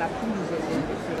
楽に出るんですよ。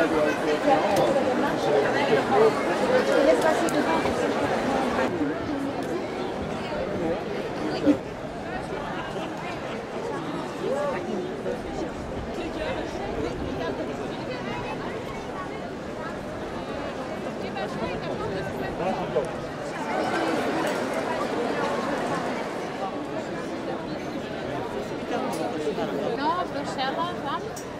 No, Bruxelles, vam? Molt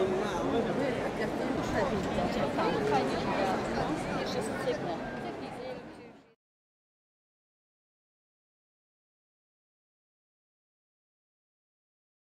Конечно.